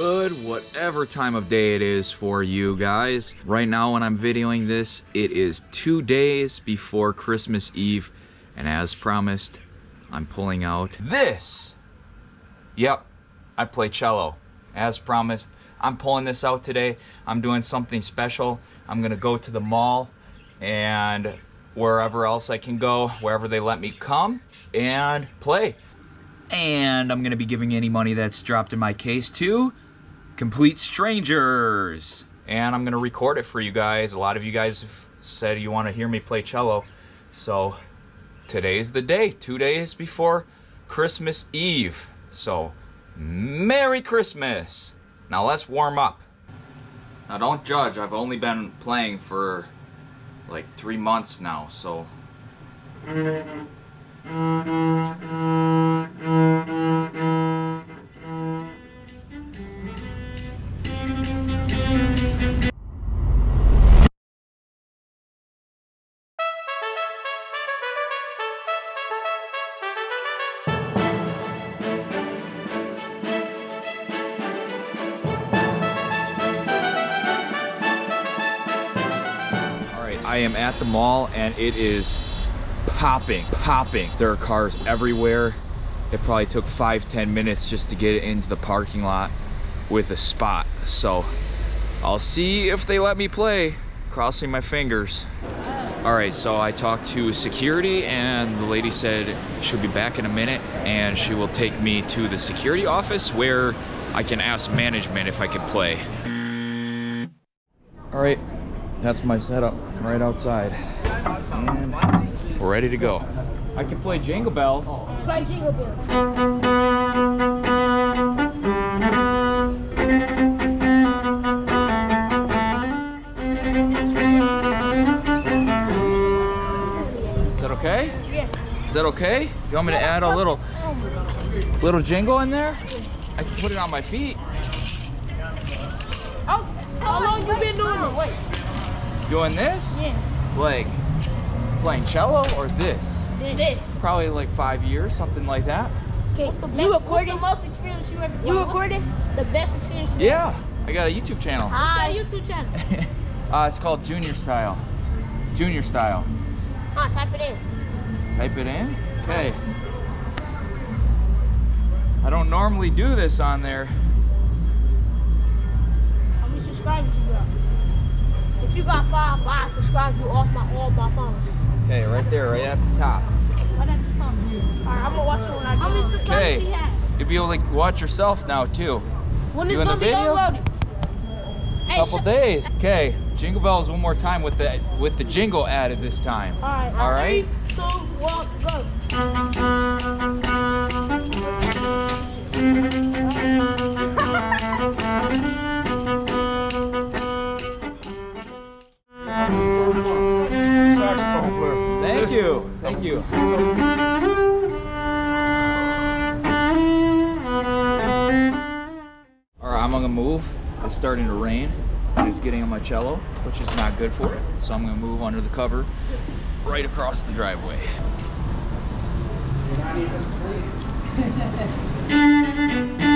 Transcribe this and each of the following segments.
good whatever time of day it is for you guys. Right now when I'm videoing this, it is two days before Christmas Eve. And as promised, I'm pulling out this. Yep, I play cello. As promised, I'm pulling this out today. I'm doing something special. I'm gonna go to the mall and wherever else I can go, wherever they let me come and play. And I'm gonna be giving any money that's dropped in my case to complete strangers. And I'm gonna record it for you guys. A lot of you guys have said you wanna hear me play cello. So today's the day, two days before Christmas Eve. So Merry Christmas! Now let's warm up. Now don't judge, I've only been playing for like three months now, so. All right, I am at the mall and it is popping, popping. There are cars everywhere. It probably took five, ten minutes just to get into the parking lot with a spot. So I'll see if they let me play, crossing my fingers. All right, so I talked to security and the lady said she'll be back in a minute and she will take me to the security office where I can ask management if I can play. All right, that's my setup right outside. And we're ready to go. I can play Jingle Bells. Play Jingle Bells. Okay? Yeah. Is that okay? You want me to add a little little jingle in there? I can put it on my feet. Oh, how long you been doing it? Wait. Doing this? Yeah. Like playing cello or this? This. Probably like five years, something like that. Okay. What's the you best- recorded? What's the most experience you ever? You what's recorded? The best experience. You Yeah, I got a YouTube channel. Ah, YouTube channel. uh, it's called Junior Style. Junior Style. Ah, type it in. Type it in. Okay. I don't normally do this on there. How many subscribers you got? If you got five, five subscribers, you off my all my phones. Okay, right there, right at the top. Right at the top. All right, I'm gonna watch it when I. How many subscribers Okay. he had? You'll be able to watch yourself now too. When it's gonna be video? uploaded? Hey, Couple sh- days. Okay, jingle bells one more time with the with the jingle added this time. All right. All right. Thank you. Thank you. All right, I'm gonna move. It's starting to rain and it's getting on my cello, which is not good for it. So I'm gonna move under the cover right across the driveway. You're not even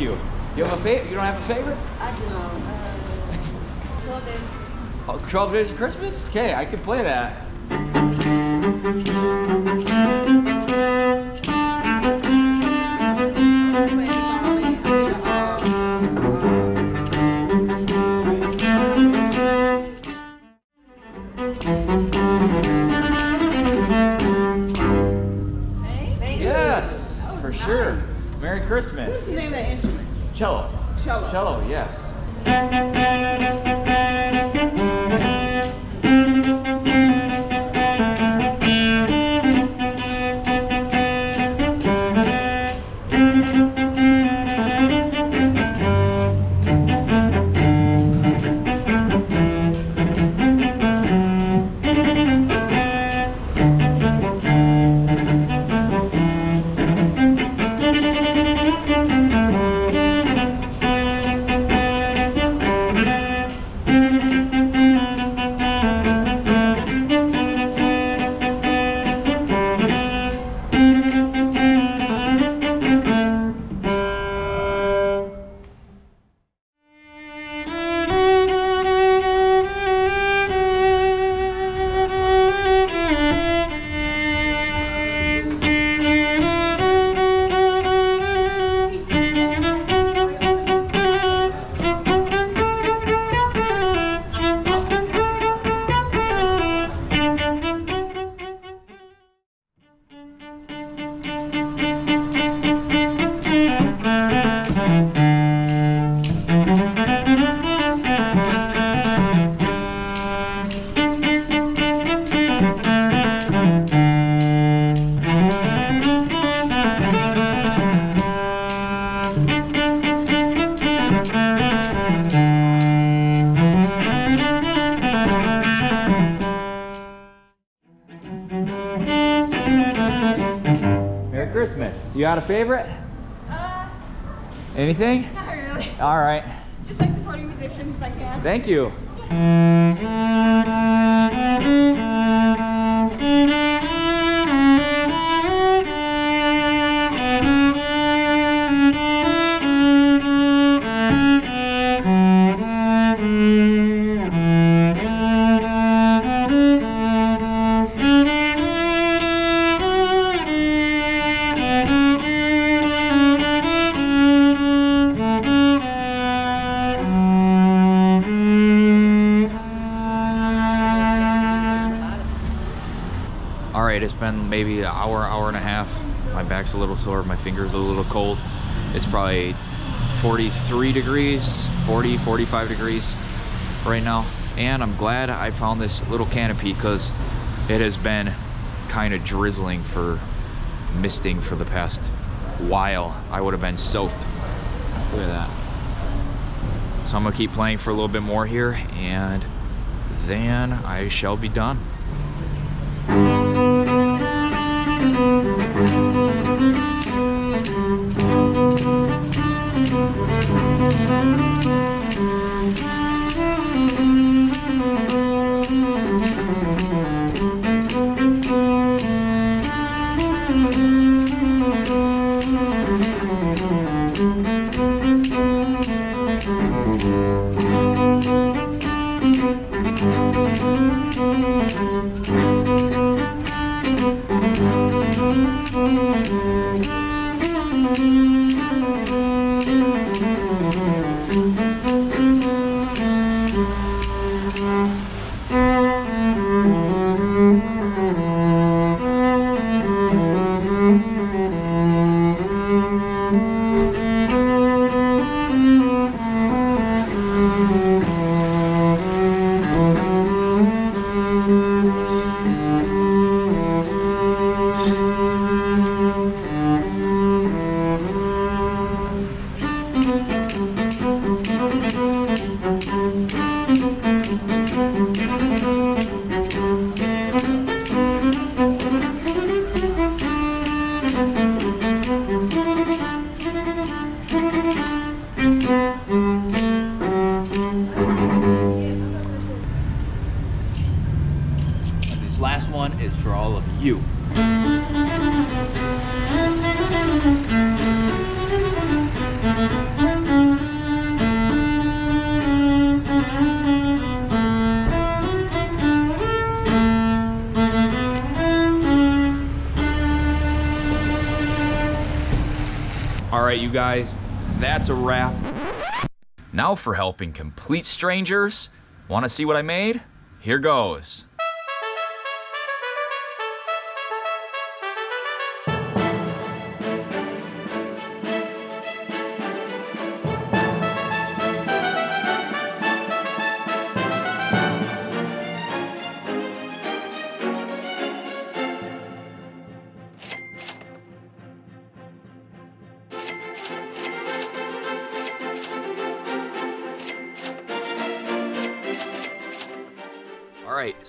favorite? You have a favorite? You don't have a favorite? I do. Uh, 12 days. Oh, 12 Days of Christmas? Okay, I can play that. Yes, for sure. Merry Christmas. What's the name of that instrument? Cello. Cello. Cello, yes. You got a favorite? Uh, Anything? not really. All right. Just like supporting musicians if I can. Thank you. Maybe an hour, hour and a half. My back's a little sore, my fingers a little cold. It's probably 43 degrees, 40, 45 degrees right now. And I'm glad I found this little canopy because it has been kind of drizzling for misting for the past while. I would have been soaked. Look at that. So I'm gonna keep playing for a little bit more here and then I shall be done. This last one is for all of you. All right, you guys, that's a wrap. Now for helping complete strangers. Want to see what I made? Here goes.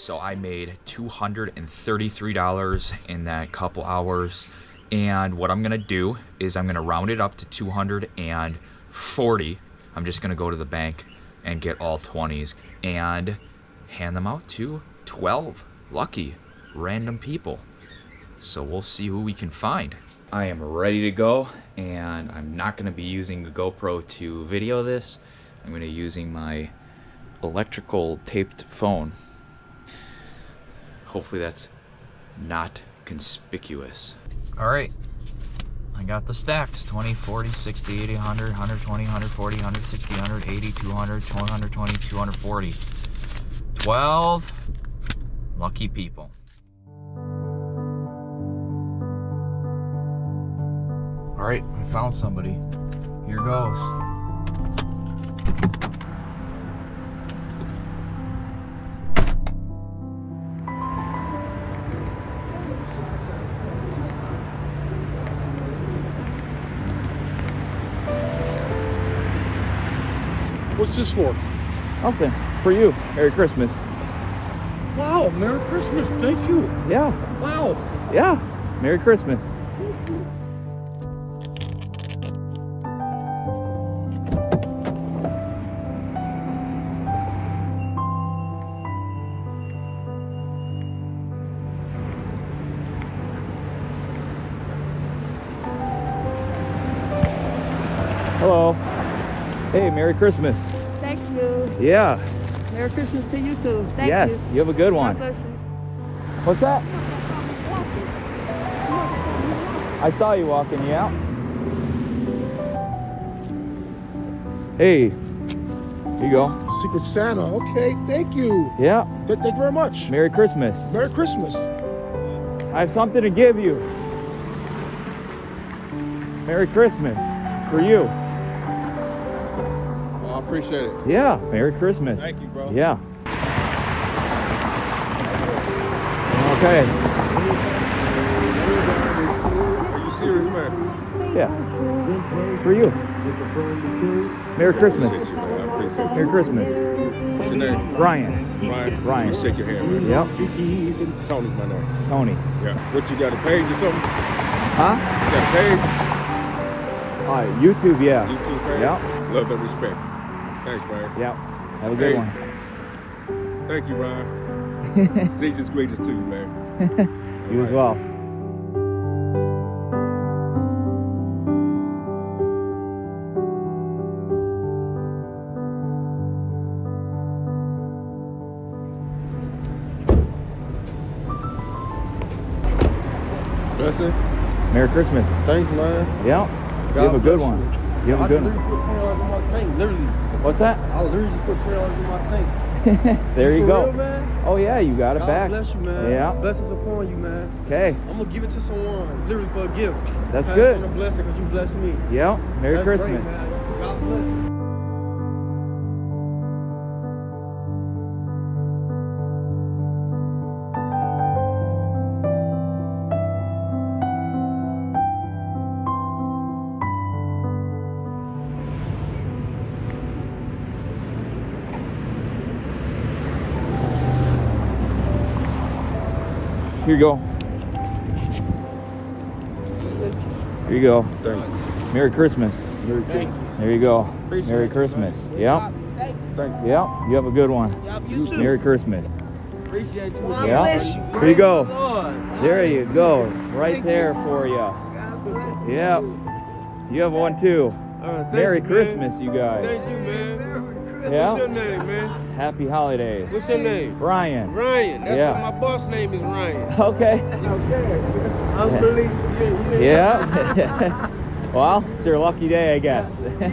So I made $233 in that couple hours. And what I'm gonna do is I'm gonna round it up to 240. I'm just gonna go to the bank and get all 20s and hand them out to 12 lucky random people. So we'll see who we can find. I am ready to go and I'm not gonna be using the GoPro to video this. I'm gonna be using my electrical taped phone. Hopefully that's not conspicuous. All right, I got the stacks 20, 40, 60, 80, 100, 120, 140, 160, 180, 200, 220, 240. 12 lucky people. All right, I found somebody. Here goes. What's this for? Nothing. For you. Merry Christmas. Wow, Merry Christmas. Thank you. Yeah. Wow. Yeah. Merry Christmas. Merry Christmas. Thank you. Yeah. Merry Christmas to you too. Thank yes, you. you have a good one. What's that? I saw you walking, yeah. Hey, here you go. Secret Santa. Okay, thank you. Yeah, Th- thank you very much. Merry Christmas. Merry Christmas. I have something to give you. Merry Christmas for you. Appreciate it. Yeah, Merry Christmas. Thank you, bro. Yeah. Okay. Are you serious, man? Yeah. It's for you. Merry Christmas. You, man. I appreciate you. Merry Christmas. What's your name? Ryan. Ryan. Ryan. Shake your hand, man. Yep. Tony's my name. Tony. Yeah. What you got a page or something? Huh? You got a page? Uh, YouTube, yeah. YouTube page? Yeah. Love and respect. Thanks, man. Yeah. Have a good Hey. one. Thank you, Ryan. Season's greatest to you, man. You All as well. Blessing. Merry Christmas. Thanks, man. Yeah. You have a good one. you. Have a good one. put twenty dollars in my tank. Literally, What's that? Oh, I literally just put twenty dollars in my tank. There you For go. real. Oh yeah, you got it back. God back. bless you, man. Yeah. Blessings upon you, man. Okay. I'm gonna give it to someone, literally for a gift. That's Pass good. on a blessing because you blessed me. Yeah. Merry That's Christmas. Great, Here you go. Here you go. Thank you. Merry Christmas. Merry Christmas. There you go. Appreciate Merry you, Christmas. Yeah. Thank you. Thank you. You have a good one. You too. Merry Christmas. Appreciate you. Yeah. bless you. Here you go. Lord. There you go. Right Thank there for you. God bless you. Yeah. You have one too. Right, Merry you. Christmas, you guys. Thank you, man. What's your Yeah. name, man? Happy holidays. What's your name? Ryan. Ryan. That's Yeah. my boss name is Ryan. Okay. Okay. Unbelievable. Yeah. Yeah. Well, it's your lucky day, I guess. Yeah,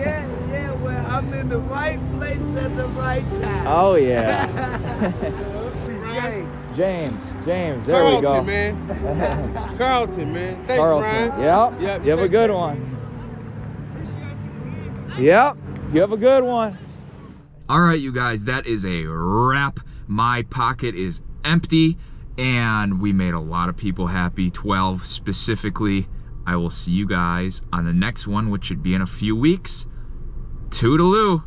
yeah, well, I'm in the right place at the right time. oh yeah. Jay, James, James, there Carlton, we go. man. Carlton, man. Thanks, Carlton. Ryan. Yep. Yep, You have a good one. Yep. You have a good one. All right, you guys, that is a wrap. My pocket is empty and we made a lot of people happy, 12 specifically. I will see you guys on the next one, which should be in a few weeks. Toodaloo.